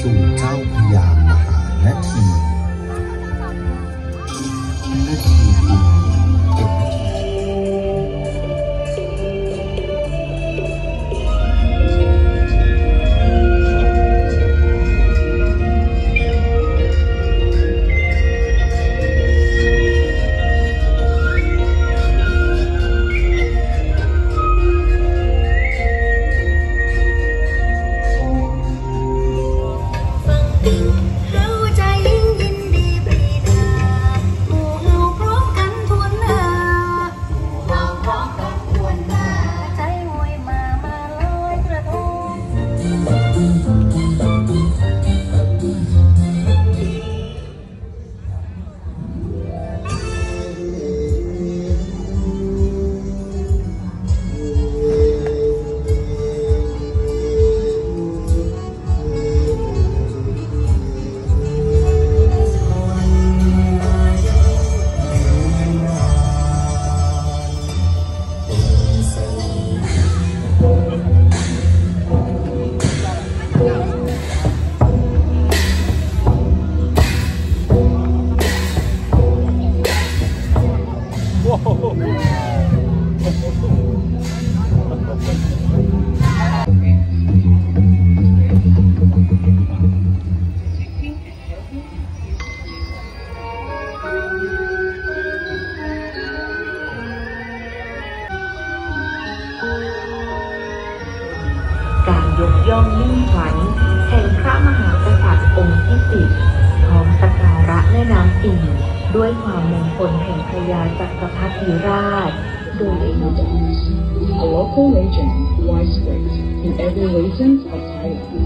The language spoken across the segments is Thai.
สู่เจ้าพญามหา การยกย่องมิ่งขวัญแห่งพระมหากษัตริย์องค์ที่สิบ แม่น้ำปิ่งด้วยความมงคลแห่งพญาจักรพรรดิราช โดย A local legend widespread in every region of Thailand.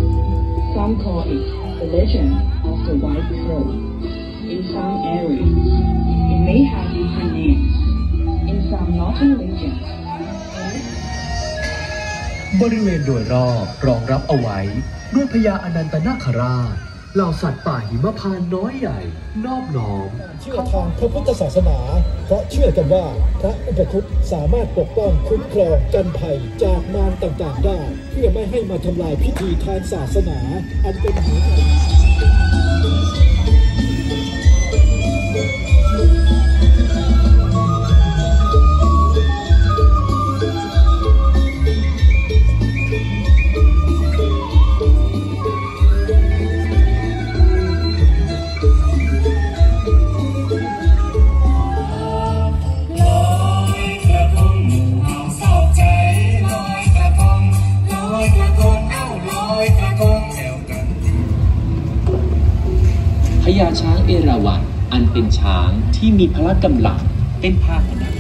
Some call it the legend of the white crow. In some areas, it may have different names. In some northern regions, บริเวณโดยรอบรองรับเอาไว้ด้วยพญาอนันตนาคราช เหล่าสัตว์ป่าหิมพานต์น้อยใหญ่ นอบน้อม เชื่อทางพระพุทธศาสนา เพราะเชื่อกันว่าพระอุปคุตสามารถปกป้องคุ้มครองกันภัยจากมารต่างๆได้ เพื่อไม่ให้มาทำลายพิธีทางศาสนา อันเป็นหัว ญาช้างเอราวัณอันเป็นช้างที่มีพละกำลังเป็นพาหนะ